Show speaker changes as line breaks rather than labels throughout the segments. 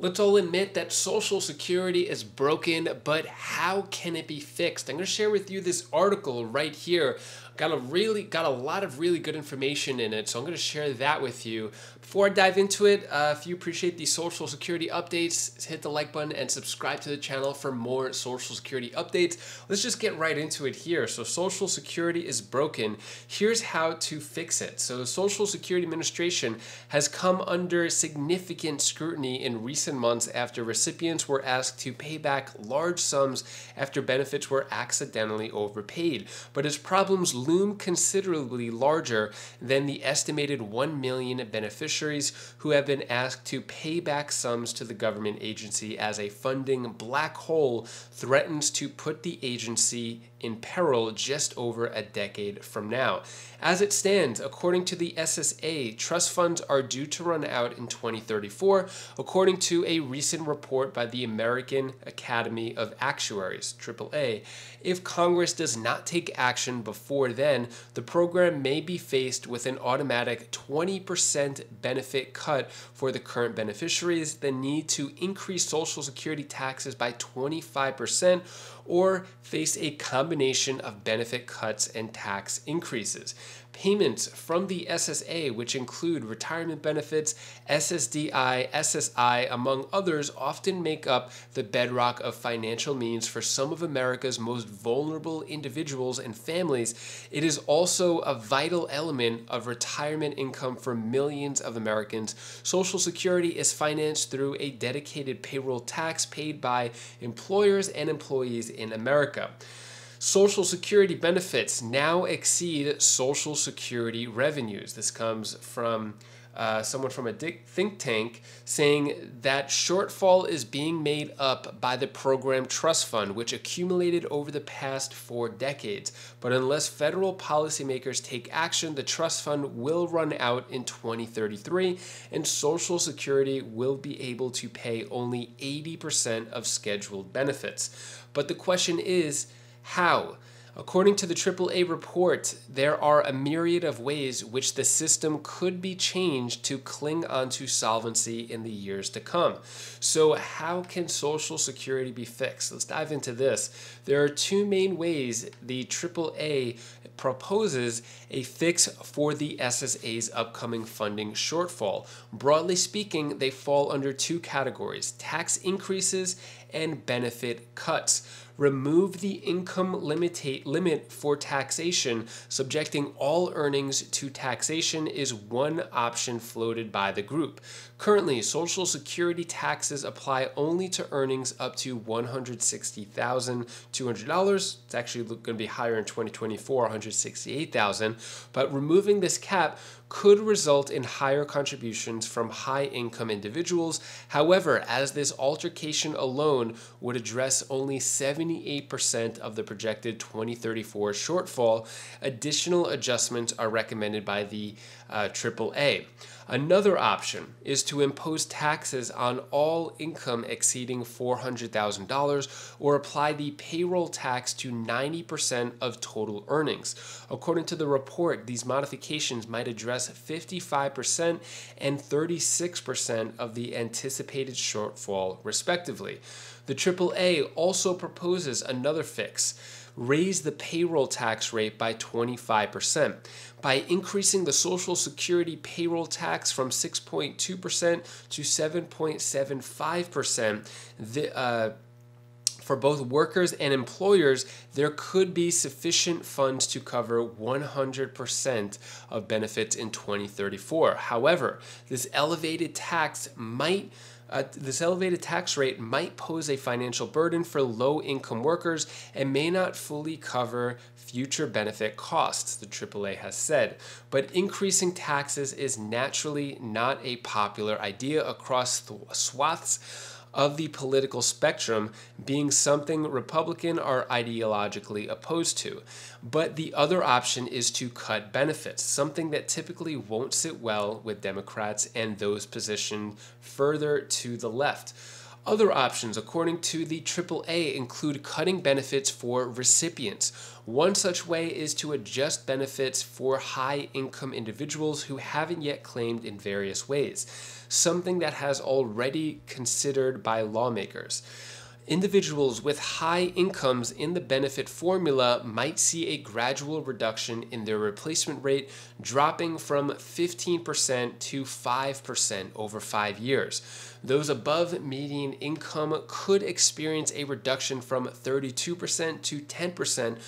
Let's all admit that Social Security is broken, but how can it be fixed? I'm going to share with you this article right here. Got a really got a lot of really good information in it, so I'm going to share that with you. Before I dive into it, uh, if you appreciate these Social Security updates, hit the like button and subscribe to the channel for more Social Security updates. Let's just get right into it here. So Social Security is broken. Here's how to fix it. So the Social Security Administration has come under significant scrutiny in recent months after recipients were asked to pay back large sums after benefits were accidentally overpaid. But its problems loom considerably larger than the estimated 1 million beneficiaries who have been asked to pay back sums to the government agency as a funding black hole threatens to put the agency in peril just over a decade from now. As it stands, according to the SSA, trust funds are due to run out in 2034, according to a recent report by the American Academy of Actuaries, AAA. If Congress does not take action before then, the program may be faced with an automatic 20% benefit cut for the current beneficiaries, the need to increase Social Security taxes by 25%, or face a combination of benefit cuts and tax increases. Payments from the SSA, which include retirement benefits, SSDI, SSI, among others, often make up the bedrock of financial means for some of America's most vulnerable individuals and families. It is also a vital element of retirement income for millions of Americans. Social Security is financed through a dedicated payroll tax paid by employers and employees in America. Social Security benefits now exceed Social Security revenues. This comes from uh, someone from a think tank saying that shortfall is being made up by the program trust fund, which accumulated over the past four decades. But unless federal policymakers take action, the trust fund will run out in 2033, and Social Security will be able to pay only 80% of scheduled benefits. But the question is, how? According to the AAA report, there are a myriad of ways which the system could be changed to cling onto solvency in the years to come. So, how can Social Security be fixed? Let's dive into this. There are two main ways the AAA proposes a fix for the SSA's upcoming funding shortfall. Broadly speaking, they fall under two categories tax increases and benefit cuts remove the income limita- limit for taxation, subjecting all earnings to taxation is one option floated by the group. Currently, Social Security taxes apply only to earnings up to $160,200. It's actually going to be higher in 2024, 168,000. But removing this cap could result in higher contributions from high income individuals. However, as this altercation alone would address only 78% of the projected 2034 shortfall, additional adjustments are recommended by the uh, AAA. Another option is to impose taxes on all income exceeding $400,000 or apply the payroll tax to 90% of total earnings. According to the report, these modifications might address 55% and 36% of the anticipated shortfall, respectively. The AAA also proposes another fix raise the payroll tax rate by 25%. By increasing the Social Security payroll tax from 6.2% to 7.75%, the, uh, for both workers and employers, there could be sufficient funds to cover 100% of benefits in 2034. However, this elevated tax might uh, this elevated tax rate might pose a financial burden for low income workers and may not fully cover future benefit costs, the AAA has said. But increasing taxes is naturally not a popular idea across swaths of the political spectrum being something Republican are ideologically opposed to. But the other option is to cut benefits, something that typically won't sit well with Democrats and those positioned further to the left. Other options, according to the AAA, include cutting benefits for recipients. One such way is to adjust benefits for high income individuals who haven't yet claimed in various ways, something that has already considered by lawmakers. Individuals with high incomes in the benefit formula might see a gradual reduction in their replacement rate, dropping from 15% to 5% over five years. Those above median income could experience a reduction from 32% to 10%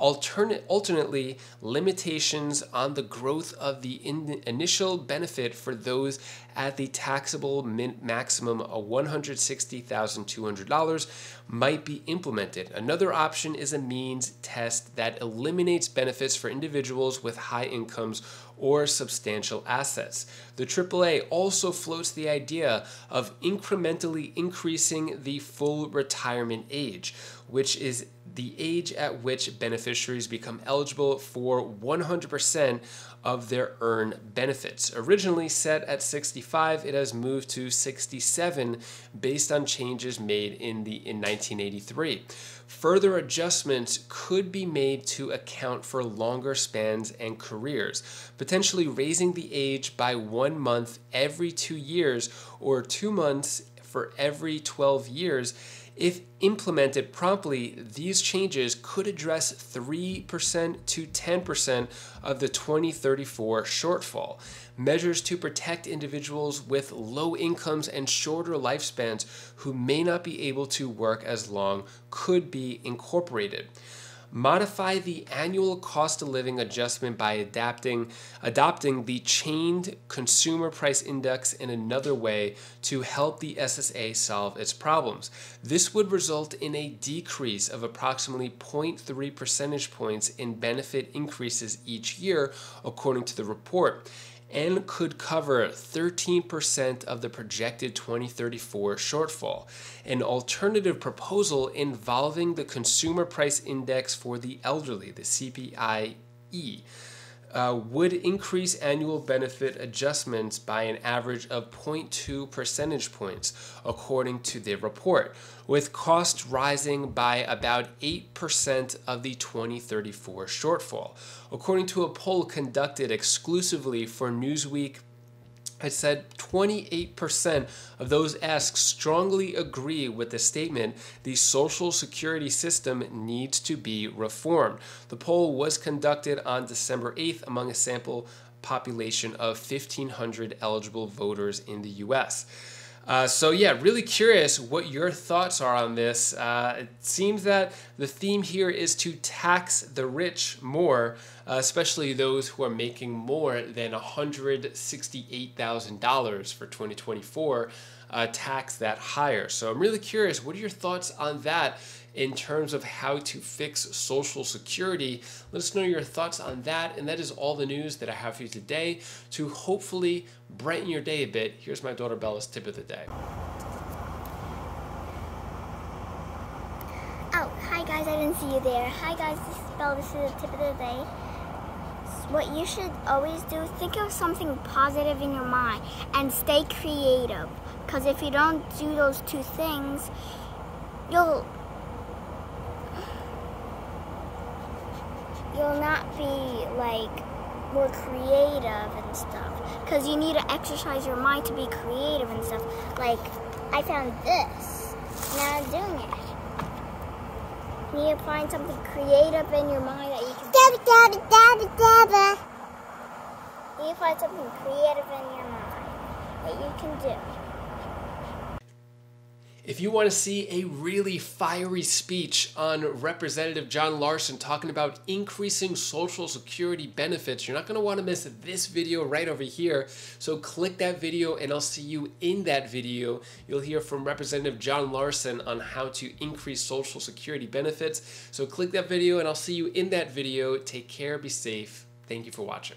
Alternate, alternately, limitations on the growth of the in, initial benefit for those at the taxable min, maximum of $160,200 might be implemented. Another option is a means test that eliminates benefits for individuals with high incomes or substantial assets. The AAA also floats the idea of incrementally increasing the full retirement age, which is the age at which beneficiaries become eligible for 100% of their earned benefits. Originally set at 65, it has moved to 67 based on changes made in the in 1983. Further adjustments could be made to account for longer spans and careers, potentially raising the age by 1 month every 2 years or 2 months for every 12 years if implemented promptly, these changes could address 3% to 10% of the 2034 shortfall. Measures to protect individuals with low incomes and shorter lifespans who may not be able to work as long could be incorporated modify the annual cost of living adjustment by adapting, adopting the chained consumer price index in another way to help the SSA solve its problems. This would result in a decrease of approximately 0.3 percentage points in benefit increases each year, according to the report and could cover 13% of the projected 2034 shortfall. An alternative proposal involving the Consumer Price Index for the Elderly, the CPIE, uh, would increase annual benefit adjustments by an average of 0.2 percentage points, according to the report, with costs rising by about 8% of the 2034 shortfall. According to a poll conducted exclusively for Newsweek I said 28% of those asked strongly agree with the statement the Social Security system needs to be reformed. The poll was conducted on December 8th among a sample population of 1,500 eligible voters in the US. Uh, so yeah, really curious what your thoughts are on this. Uh, it seems that the theme here is to tax the rich more, uh, especially those who are making more than $168,000 for 2024, uh, tax that higher. So I'm really curious, what are your thoughts on that? In terms of how to fix Social Security. Let us know your thoughts on that. And that is all the news that I have for you today to hopefully brighten your day a bit. Here's my daughter Bella's tip of the day.
Oh, hi guys, I didn't see you there. Hi guys, this is Bella. This is the tip of the day. What you should always do, think of something positive in your mind and stay creative. Because if you don't do those two things, you'll you'll not be like more creative and stuff. Because you need to exercise your mind to be creative and stuff. Like I found this. Now I'm doing it. You need to find something creative in your mind that you can dabba, dabba, dabba, dabba. you need to find something creative in your mind that you can do
if you want to see a really fiery speech on Representative John Larson talking about increasing Social Security benefits, you're not going to want to miss this video right over here. So click that video and I'll see you in that video. You'll hear from Representative John Larson on how to increase Social Security benefits. So click that video and I'll see you in that video. Take care, be safe. Thank you for watching.